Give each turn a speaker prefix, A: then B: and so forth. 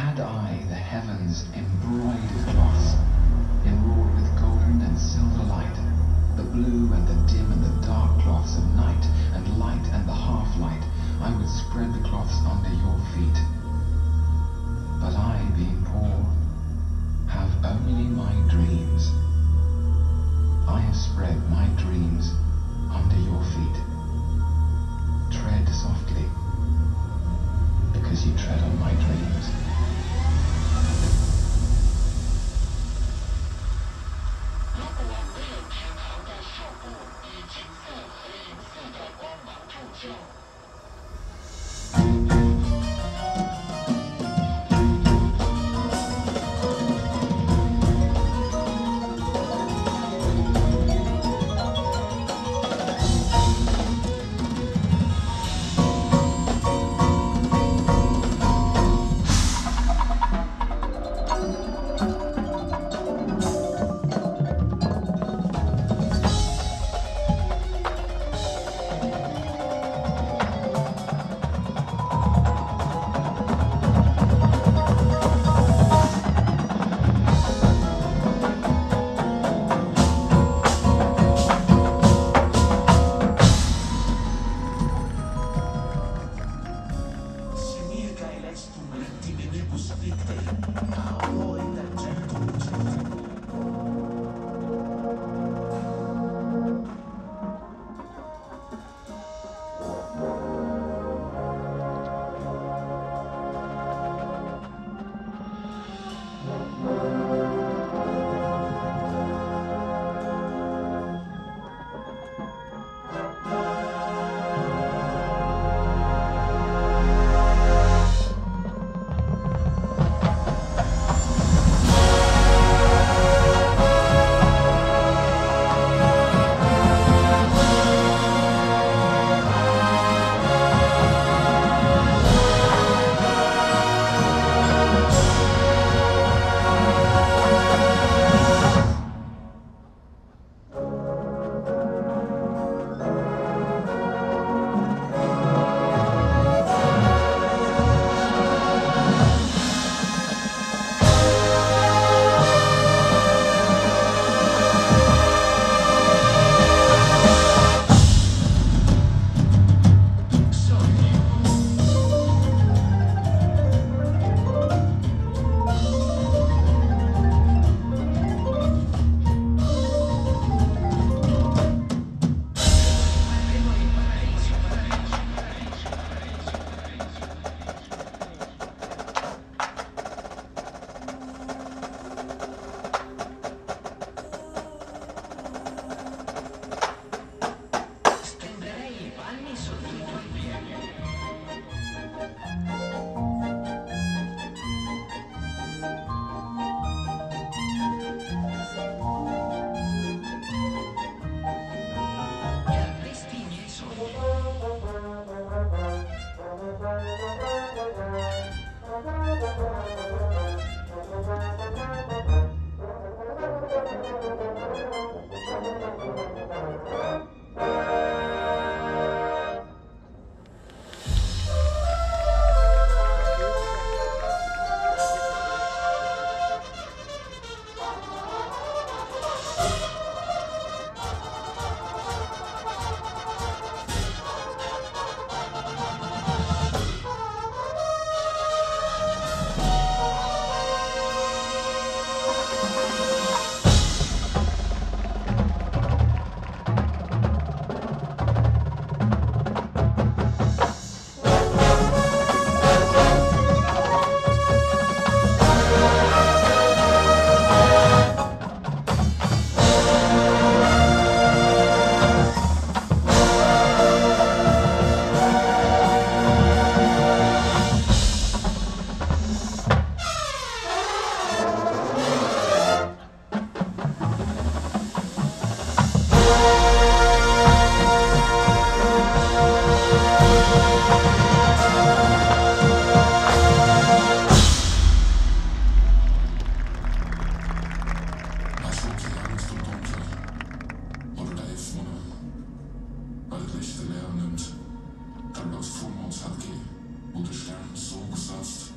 A: Had I the heavens embroidered cloths, enwrought with golden and silver light, the blue and the dim and the dark cloths of night and light and the half-light, I would spread the cloths under your feet. But I, being poor, have only my dreams. I have spread my dreams under your feet. Tread softly, because you tread on my dreams.
B: Music, Ahoy, be gentle Jesus.